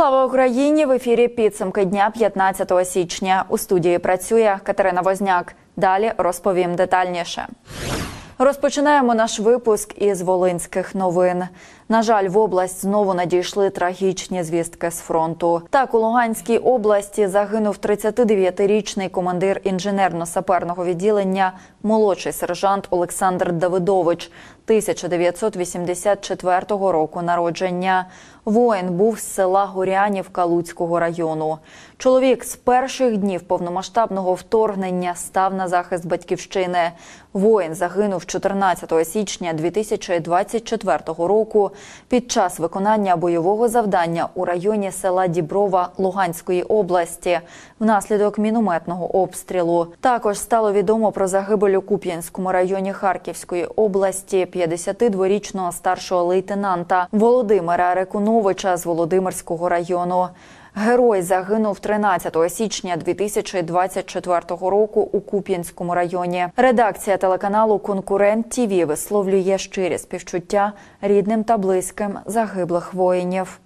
Слава Україні! В ефірі підсумки дня 15 січня. У студії працює Катерина Возняк. Далі розповім детальніше. Розпочинаємо наш випуск із Волинських новин. На жаль, в область знову надійшли трагічні звістки з фронту. Так, у Луганській області загинув 39-річний командир інженерно-саперного відділення, молодший сержант Олександр Давидович, 1984 року народження. Воїн був з села Горянівка Луцького району. Чоловік з перших днів повномасштабного вторгнення став на захист батьківщини. Воїн загинув 14 січня 2024 року під час виконання бойового завдання у районі села Діброва Луганської області внаслідок мінометного обстрілу. Також стало відомо про загибель у Куп'янському районі Харківської області 52-річного старшого лейтенанта Володимира Рекуновича з Володимирського району. Герой загинув 13 січня 2024 року у Куп'янському районі. Редакція телеканалу Конкурент Тіві висловлює щирі співчуття рідним та близьким загиблих воїнів.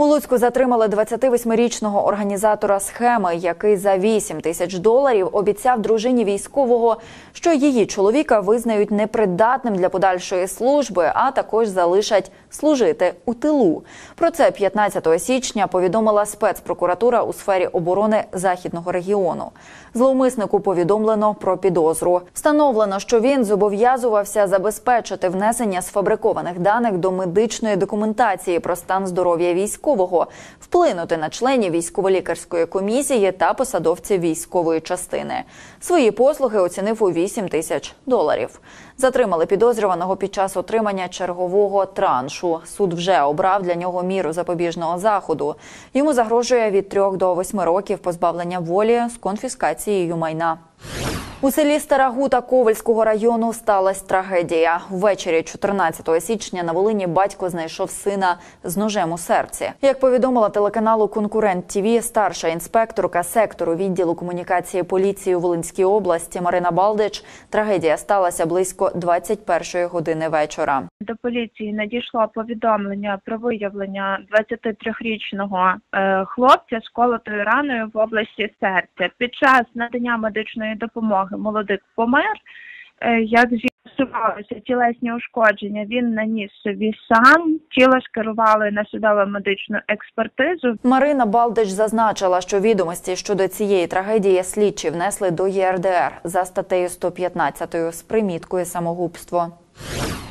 У Луцьку затримали 28-річного організатора схеми, який за 8 тисяч доларів обіцяв дружині військового, що її чоловіка визнають непридатним для подальшої служби, а також залишать служити у тилу. Про це 15 січня повідомила спецпрокуратура у сфері оборони західного регіону. Зловмиснику повідомлено про підозру. Встановлено, що він зобов'язувався забезпечити внесення сфабрикованих даних до медичної документації про стан здоров'я військового, вплинути на членів військово-лікарської комісії та посадовців військової частини. Свої послуги оцінив у 8 тисяч доларів. Затримали підозрюваного під час отримання чергового траншу. Суд вже обрав для нього міру запобіжного заходу. Йому загрожує від 3 до 8 років позбавлення волі з конфіскацією майна. У селі Стара Гута Ковальського району сталася трагедія. Ввечері 14 січня на Волині батько знайшов сина з ножем у серці. Як повідомила телеканалу Конкурент ТІВІ, старша інспекторка сектору відділу комунікації поліції у Волинській області Марина Балдич, трагедія сталася близько 21 години вечора. До поліції надійшло повідомлення про виявлення 23-річного е, хлопця з колотою раною в області серця. Під час надання медичної допомоги молодик помер. Е, Як з'ясувалося тілесні ушкодження, він наніс собі сам. Тіло скерували на судово медичну експертизу. Марина Балдич зазначила, що відомості щодо цієї трагедії слідчі внесли до ЄРДР за статтею 115 з приміткою самогубство.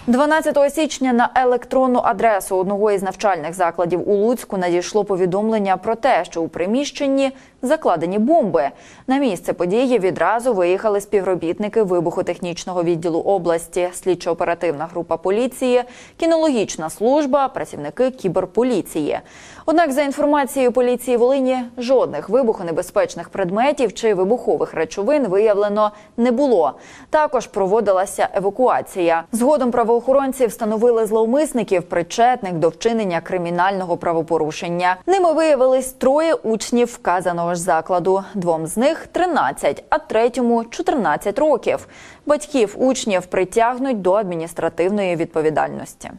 12 січня на електронну адресу одного із навчальних закладів у Луцьку надійшло повідомлення про те, що у приміщенні закладені бомби. На місце події відразу виїхали співробітники вибухотехнічного відділу області, слідчо-оперативна група поліції, кінологічна служба, працівники кіберполіції. Однак, за інформацією поліції Волині, жодних вибухонебезпечних предметів чи вибухових речовин виявлено не було. Також проводилася евакуація. Згодом правоохоронці встановили зловмисників, причетних до вчинення кримінального правопорушення. Ними виявились троє учнів вказаного ж закладу. Двом з них 13, а третьому 14 років. Батьків учнів притягнуть до адміністративної відповідальності.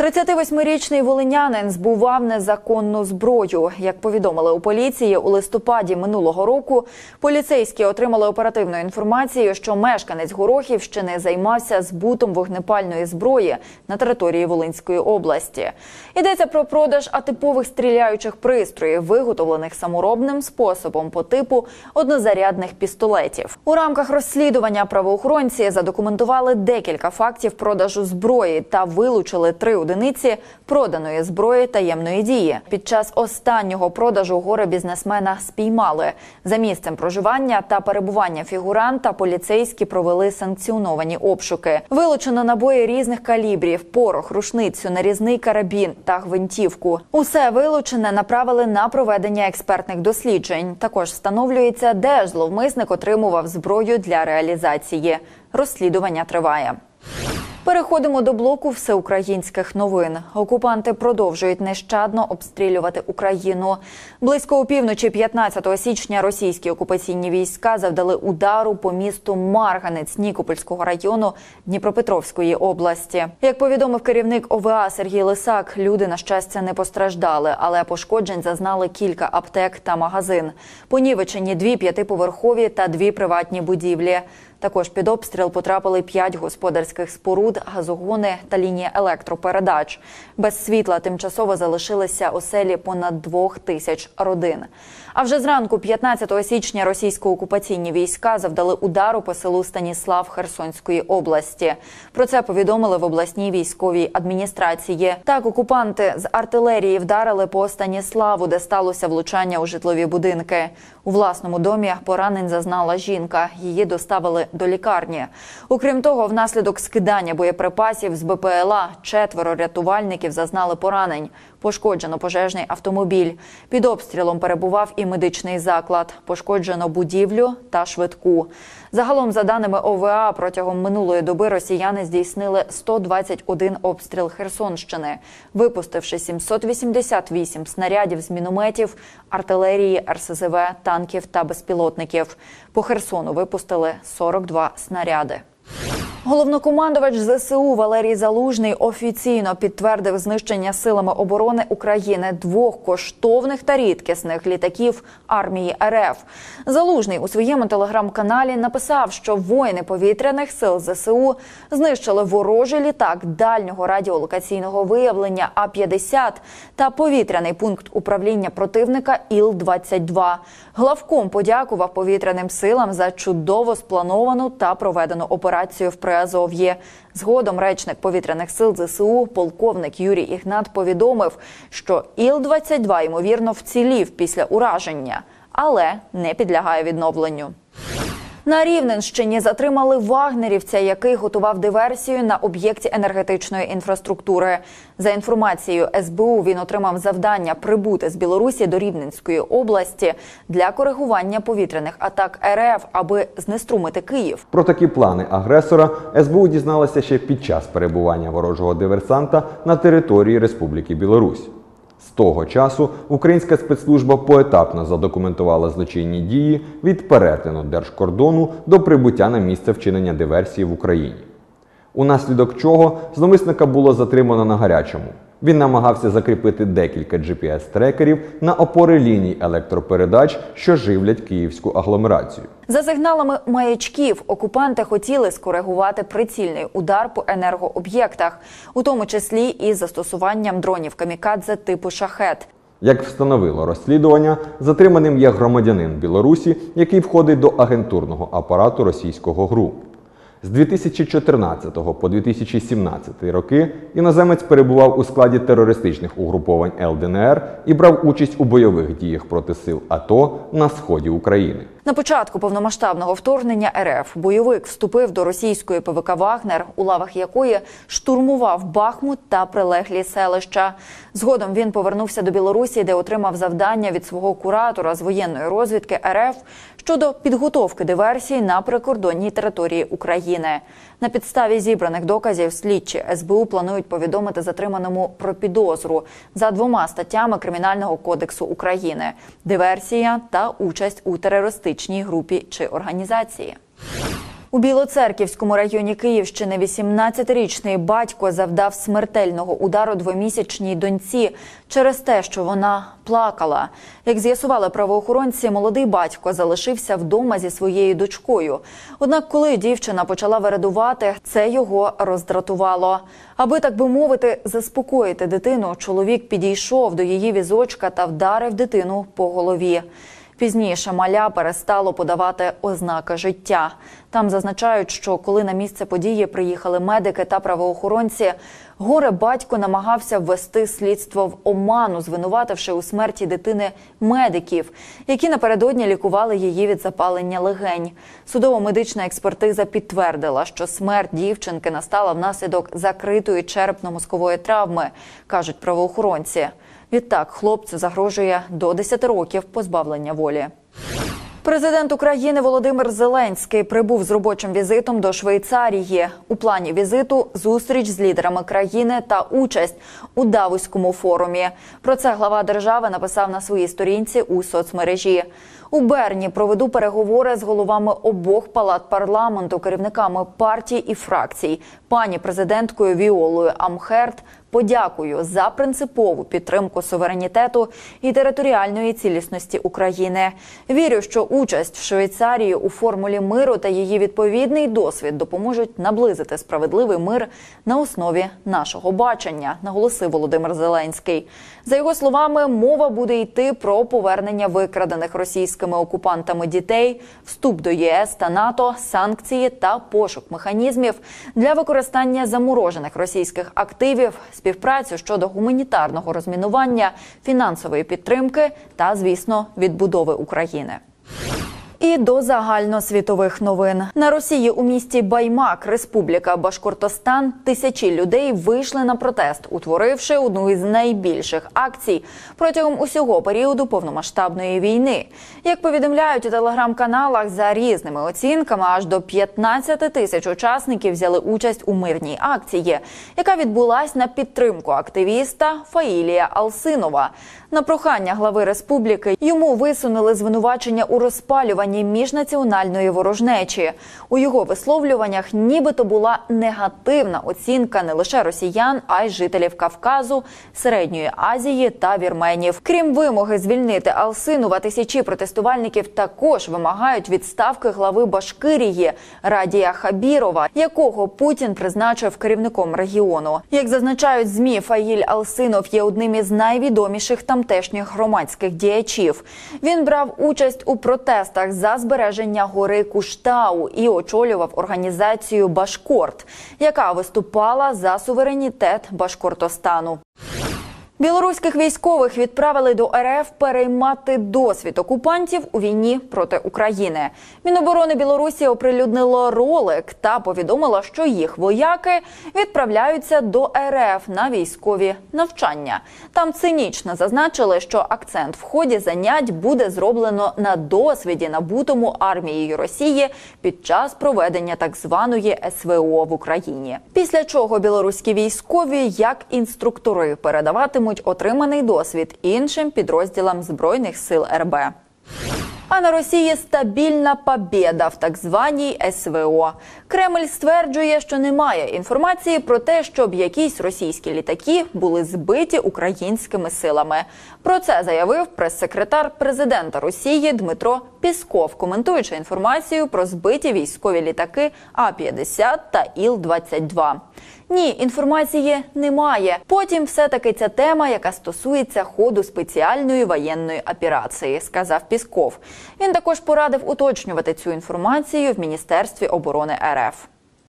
38-річний волинянин збував незаконну зброю. Як повідомили у поліції, у листопаді минулого року поліцейські отримали оперативну інформацію, що мешканець Горохівщини займався збутом вогнепальної зброї на території Волинської області. Йдеться про продаж атипових стріляючих пристроїв, виготовлених саморобним способом по типу однозарядних пістолетів. У рамках розслідування правоохоронці задокументували декілька фактів продажу зброї та вилучили три одиниці проданої зброї таємної дії. Під час останнього продажу горе бізнесмена спіймали за місцем проживання та перебування фігуранта. Поліцейські провели санкціоновані обшуки. Вилучено набої різних калібрів, порох, рушницю, нарізний карабін та гвинтівку. Усе вилучене направили на проведення експертних досліджень. Також встановлюється, де зловмисник отримував зброю для реалізації. Розслідування триває. Переходимо до блоку всеукраїнських новин. Окупанти продовжують нещадно обстрілювати Україну. Близько опівночі 15 січня російські окупаційні війська завдали удару по місту Марганець Нікопольського району Дніпропетровської області. Як повідомив керівник ОВА Сергій Лисак, люди на щастя не постраждали, але пошкоджень зазнали кілька аптек та магазин. Понівечені дві п'ятиповерхові та дві приватні будівлі. Також під обстріл потрапили п'ять господарських споруд, газогони та лінія електропередач. Без світла тимчасово залишилися оселі понад двох тисяч родин. А вже зранку, 15 січня, російсько-окупаційні війська завдали удару по селу Станіслав Херсонської області. Про це повідомили в обласній військовій адміністрації. Так, окупанти з артилерії вдарили по Станіславу, де сталося влучання у житлові будинки. У власному домі поранень зазнала жінка. Її доставили до лікарні. Окрім того, внаслідок скидання боєприпасів з БПЛА четверо рятувальників зазнали поранень. Пошкоджено пожежний автомобіль. Під обстрілом перебував і медичний заклад. Пошкоджено будівлю та швидку. Загалом, за даними ОВА, протягом минулої доби росіяни здійснили 121 обстріл Херсонщини, випустивши 788 снарядів з мінометів, артилерії, РСЗВ, танків та безпілотників. По Херсону випустили 42 снаряди. Головнокомандувач ЗСУ Валерій Залужний офіційно підтвердив знищення силами оборони України двох коштовних та рідкісних літаків армії РФ. Залужний у своєму телеграм-каналі написав, що воїни повітряних сил ЗСУ знищили ворожий літак дальнього радіолокаційного виявлення А 50 та повітряний пункт управління противника Іл-22. Главком подякував повітряним силам за чудово сплановану та проведену операцію в Приазов'ї. Згодом речник повітряних сил ЗСУ, полковник Юрій Ігнат, повідомив, що Іл-22, ймовірно, вцілів після ураження, але не підлягає відновленню. На Рівненщині затримали вагнерівця, який готував диверсію на об'єкті енергетичної інфраструктури. За інформацією СБУ, він отримав завдання прибути з Білорусі до Рівненської області для коригування повітряних атак РФ, аби знеструмити Київ. Про такі плани агресора СБУ дізналася ще під час перебування ворожого диверсанта на території Республіки Білорусь. З того часу українська спецслужба поетапно задокументувала злочинні дії від перетину держкордону до прибуття на місце вчинення диверсії в Україні. Унаслідок чого зловмисника було затримано на гарячому. Він намагався закріпити декілька GPS-трекерів на опори ліній електропередач, що живлять київську агломерацію. За сигналами маячків окупанти хотіли скоригувати прицільний удар по енергооб'єктах, у тому числі із застосуванням дронів камікадзе типу шахет. Як встановило розслідування, затриманим є громадянин Білорусі, який входить до агентурного апарату російського ГРУ. З 2014 по 2017 роки іноземець перебував у складі терористичних угруповань ЛДНР і брав участь у бойових діях проти сил АТО на сході України. На початку повномасштабного вторгнення РФ бойовик вступив до російської ПВК Вагнер, у лавах якої штурмував Бахмут та прилеглі селища. Згодом він повернувся до Білорусі, де отримав завдання від свого куратора з воєнної розвідки РФ щодо підготовки диверсії на прикордонній території України. На підставі зібраних доказів слідчі СБУ планують повідомити затриманому про підозру за двома статтями Кримінального кодексу України: диверсія та участь у терористичній групі чи організації. У Білоцерківському районі Київщини 18-річний батько завдав смертельного удару двомісячній доньці через те, що вона плакала. Як з'ясували правоохоронці, молодий батько залишився вдома зі своєю дочкою. Однак, коли дівчина почала вередувати, це його роздратувало. Аби так би мовити, заспокоїти дитину, чоловік підійшов до її візочка та вдарив дитину по голові. Пізніше маля перестало подавати ознаки життя. Там зазначають, що коли на місце події приїхали медики та правоохоронці, горе батько намагався ввести слідство в оману, звинувативши у смерті дитини медиків, які напередодні лікували її від запалення легень. Судово-медична експертиза підтвердила, що смерть дівчинки настала внаслідок закритої черепно-мозкової травми, кажуть правоохоронці. Відтак хлопцю загрожує до 10 років позбавлення волі. Президент України Володимир Зеленський прибув з робочим візитом до Швейцарії. У плані візиту зустріч з лідерами країни та участь у Давоському форумі. Про це глава держави написав на своїй сторінці у соцмережі. У Берні проведу переговори з головами обох палат парламенту, керівниками партій і фракцій, пані президенткою Віолою Амхерт. Подякую за принципову підтримку суверенітету і територіальної цілісності України. Вірю, що участь в Швейцарії у формулі миру та її відповідний досвід допоможуть наблизити справедливий мир на основі нашого бачення, наголосив Володимир Зеленський. За його словами, мова буде йти про повернення викрадених російськими окупантами дітей, вступ до ЄС та НАТО, санкції та пошук механізмів для використання заморожених російських активів, співпрацю щодо гуманітарного розмінування, фінансової підтримки та, звісно, відбудови України. І до загальносвітових новин на Росії у місті Баймак, Республіка Башкортостан, тисячі людей вийшли на протест, утворивши одну із найбільших акцій протягом усього періоду повномасштабної війни. Як повідомляють у телеграм-каналах, за різними оцінками аж до 15 тисяч учасників взяли участь у мирній акції, яка відбулась на підтримку активіста Фаїлія Алсинова. На прохання глави республіки йому висунули звинувачення у розпалюванні міжнаціональної ворожнечі. У його висловлюваннях нібито була негативна оцінка не лише росіян, а й жителів Кавказу, Середньої Азії та вірменів. Крім вимоги звільнити Алсинова, тисячі протестувальників також вимагають відставки глави Башкирії Радія Хабірова, якого Путін призначив керівником регіону. Як зазначають змі, Фаїль Алсинов є одним із найвідоміших тамтешніх громадських діячів. Він брав участь у протестах за збереження гори Куштау і очолював організацію Башкорт, яка виступала за суверенітет Башкортостану. Білоруських військових відправили до РФ переймати досвід окупантів у війні проти України. Міноборони Білорусі оприлюднило ролик та повідомило, що їх вояки відправляються до РФ на військові навчання. Там цинічно зазначили, що акцент в ході занять буде зроблено на досвіді, набутому армією Росії під час проведення так званої СВО в Україні. Після чого білоруські військові, як інструктори, передаватимуть отриманий досвід іншим підрозділам збройних сил РБ. А на Росії стабільна побєда в так званій СВО. Кремль стверджує, що немає інформації про те, щоб якісь російські літаки були збиті українськими силами. Про це заявив прес-секретар президента Росії Дмитро Пісков, коментуючи інформацію про збиті військові літаки А 50 та Іл 22 ні, інформації немає. Потім все таки ця тема, яка стосується ходу спеціальної воєнної операції, сказав Пісков. Він також порадив уточнювати цю інформацію в міністерстві оборони РФ.